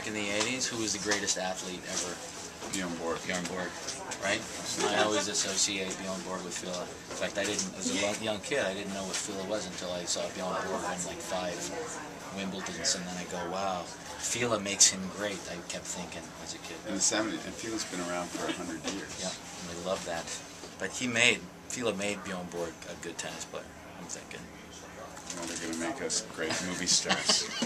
back in the 80s, who was the greatest athlete ever? Bjorn Borg. Bjorn Borg, right? I always associate Bjorn Borg with Fila. In fact, I didn't, as a young kid, I didn't know what Fila was until I saw Bjorn Borg win like five Wimbledons, and then I go, wow, Fila makes him great. I kept thinking as a kid. In the 70s, and Fila's been around for 100 years. Yeah, and I love that. But he made, Fila made Bjorn Borg a good tennis player, I'm thinking. Well, they're going to make us great movie stars.